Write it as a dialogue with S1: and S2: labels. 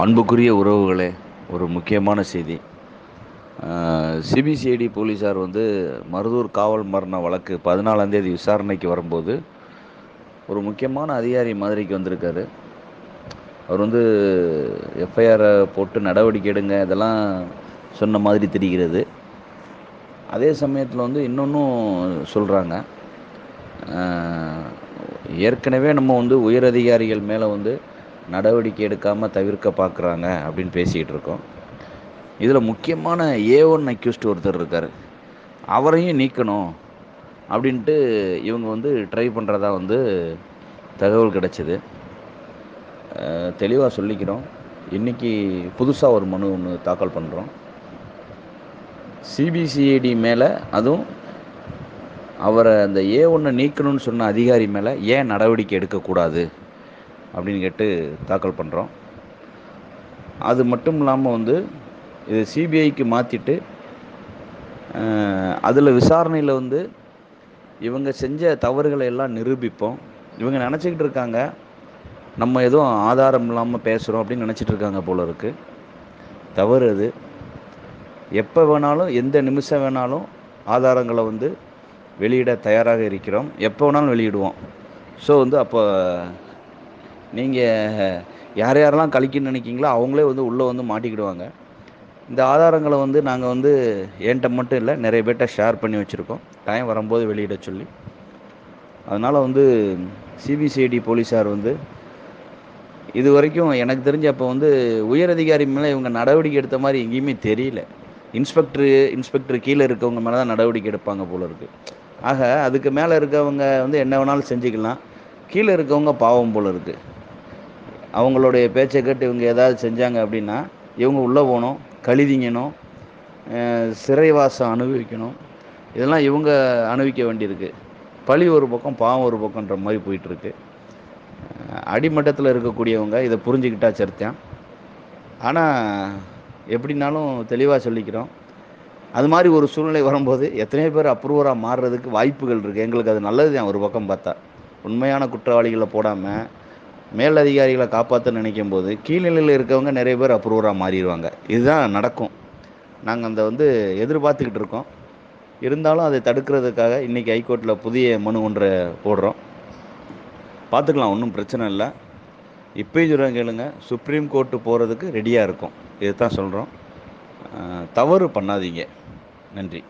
S1: அன்புக்குரிய உறவுகளே ஒரு முக்கியமான செய்தி. சிபிசிஐடி போலீஸார் வந்து மருதூர் காவல் மரண வழக்கு பதினாலாந்தேதி விசாரணைக்கு வரும்போது ஒரு முக்கியமான அதிகாரி மதுரைக்கு வந்திருக்காரு. அவர் வந்து எஃப்ஐஆரை போட்டு நடவடிக்கை எடுங்க இதெல்லாம் சொன்ன மாதிரி தெரிகிறது. அதே சமயத்தில் வந்து இன்னொன்றும் சொல்கிறாங்க ஏற்கனவே நம்ம வந்து உயர் அதிகாரிகள் மேலே வந்து நடவடிக்கை எடுக்காமல் தவிர்க்க பார்க்குறாங்க அப்படின்னு பேசிக்கிட்டு இருக்கோம். இதில் முக்கியமான ஏ ஒன் அக்யூஸ்ட் ஒருத்தர் இருக்கார். அவரையும் நீக்கணும் அப்படின்ட்டு இவங்க வந்து ட்ரை பண்ணுறதா வந்து தகவல் கிடச்சிது. தெளிவாக சொல்லிக்கிறோம். இன்றைக்கி புதுசாக ஒரு மனு ஒன்று தாக்கல் பண்ணுறோம் சிபிசிஐடி மேலே அதுவும் அவரை அந்த ஏ ஒன்று நீக்கணும்னு சொன்ன அதிகாரி மேலே ஏன் நடவடிக்கை எடுக்கக்கூடாது? அப்படின்னு கேட்டு தாக்கல் பண்ணுறோம் அது மட்டும் இல்லாமல் வந்து இது சிபிஐக்கு மாற்றிட்டு அதில் விசாரணையில் வந்து இவங்க செஞ்ச தவறுகளை எல்லாம் நிரூபிப்போம். இவங்க நினச்சிக்கிட்டு இருக்காங்க நம்ம எதுவும் ஆதாரம் இல்லாமல் பேசுகிறோம் அப்படின்னு நினச்சிட்டு இருக்காங்க போல இருக்குது தவறு அது. எப்போ வேணாலும் எந்த நிமிஷம் வேணாலும் ஆதாரங்களை வந்து வெளியிட தயாராக இருக்கிறோம். எப்போ வேணாலும் வெளியிடுவோம். ஸோ வந்து அப்போ நீங்கள் யார் யாரெல்லாம் கழிக்கணும்னு நினைக்கிங்களோ அவங்களே வந்து உள்ளே வந்து மாட்டிக்கிடுவாங்க. இந்த ஆதாரங்களை வந்து நாங்கள் வந்து என்கிட்ட மட்டும் இல்லை நிறைய பேர்கிட்ட ஷேர் பண்ணி வச்சுருக்கோம். டைம் வரும்போது வெளியிட சொல்லி. அதனால் வந்து சிபிசிஐடி போலீஸார் வந்து இது வரைக்கும் எனக்கு தெரிஞ்ச அப்போ வந்து உயர் அதிகாரி மேலே இவங்க நடவடிக்கை எடுத்த மாதிரி எங்கேயுமே தெரியல. இன்ஸ்பெக்டரு இன்ஸ்பெக்டர் கீழே இருக்கவங்க மேலே தான் நடவடிக்கை எடுப்பாங்க போல இருக்குது ஆக அதுக்கு மேலே இருக்கவங்க வந்து என்ன வேணாலும் செஞ்சுக்கலாம். கீழே இருக்கவங்க பாவம் போல இருக்குது அவங்களுடைய பேச்சை கேட்டு இவங்க ஏதாவது செஞ்சாங்க அப்படின்னா இவங்க உள்ளே போகணும் கழுதிங்கணும் சிறைவாசம் அனுபவிக்கணும். இதெல்லாம் இவங்க அனுபவிக்க வேண்டியிருக்கு. பழி ஒரு பக்கம் பாவம் ஒரு பக்கம்ன்ற மாதிரி போயிட்டுருக்கு. அடிமட்டத்தில் இருக்கக்கூடியவங்க இதை புரிஞ்சுக்கிட்டா சரித்தான். ஆனால் எப்படின்னாலும் தெளிவாக சொல்லிக்கிறோம். அது மாதிரி ஒரு சூழ்நிலை வரும்போது எத்தனையோ பேர் அப்ரூவராக மாறுறதுக்கு வாய்ப்புகள் இருக்குது எங்களுக்கு அது நல்லது தான் ஒரு பக்கம் பார்த்தா. உண்மையான குற்றவாளிகளை போடாமல் மேலதிகாரிகளை காப்பாற்ற நினைக்கும் போது கீழ்நிலையில் இருக்கவங்க நிறைய பேர் அப்ரூவராக மாறிடுவாங்க. இதுதான் நடக்கும். நாங்கள் அந்த வந்து எதிர்பார்த்துக்கிட்டு இருக்கோம். இருந்தாலும் அதை தடுக்கிறதுக்காக இன்றைக்கி ஹைகோர்ட்டில் புதிய மனு ஒன்றை போடுறோம். பார்த்துக்கலாம் ஒன்றும் பிரச்சனை இல்லை. இப்போயும் சொல்கிறேன் கேளுங்க. சுப்ரீம் கோர்ட்டு போகிறதுக்கு ரெடியாக இருக்கும். இது தான் சொல்கிறோம் தவறு பண்ணாதீங்க. நன்றி.